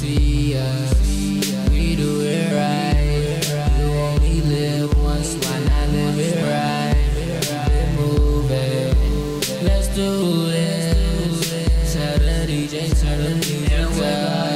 see us, we do it right. You only live once, why not live it right? Keep moving, let's do this. Tell the DJ, turn the music up.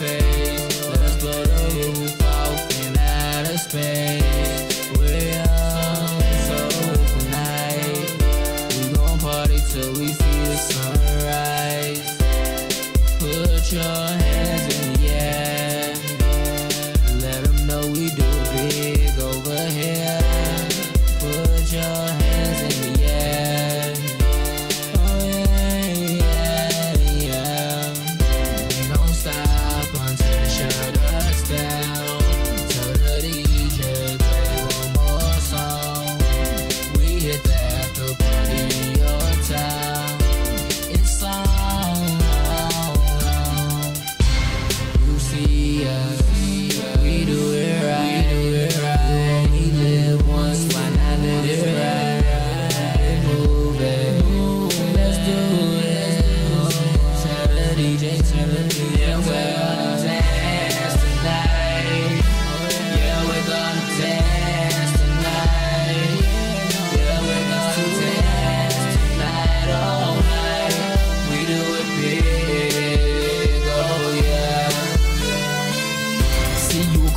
Let's blow the roof in outer space. We're so we gon' party till we see the sunrise. Put your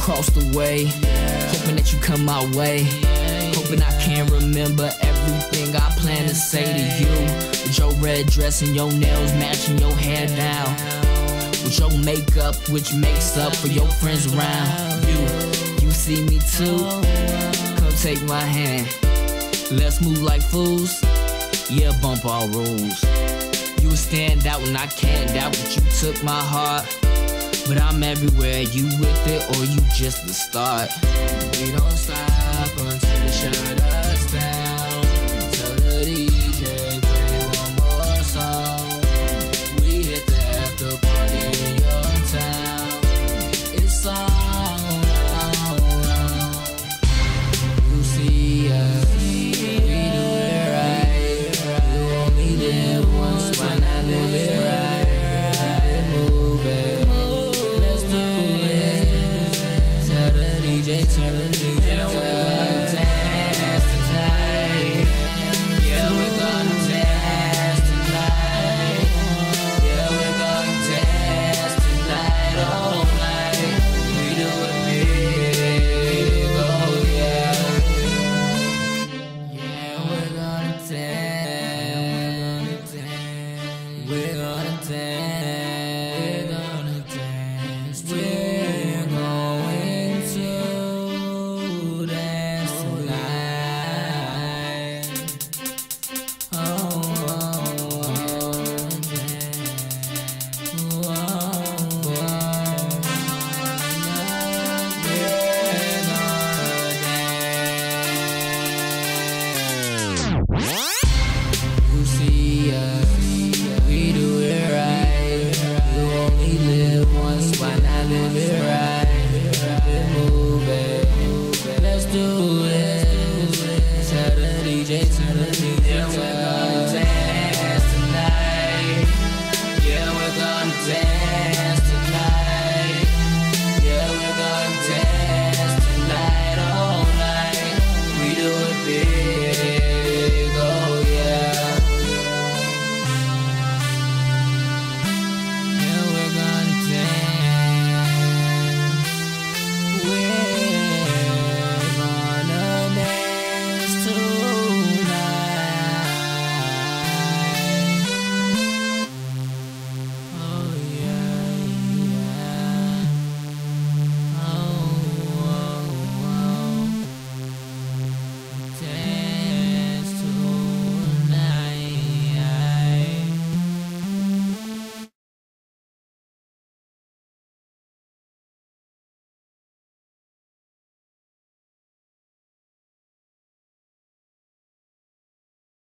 across the way, hoping that you come my way. Hoping I can remember everything I plan to say to you. With your red dress and your nails matching your hair now. With your makeup, which makes up for your friends around you. You see me too? Come take my hand. Let's move like fools. Yeah, bump all rules. You stand out when I can't doubt, but you took my heart. But I'm everywhere, you with it or you just the start. We don't stop until they shut us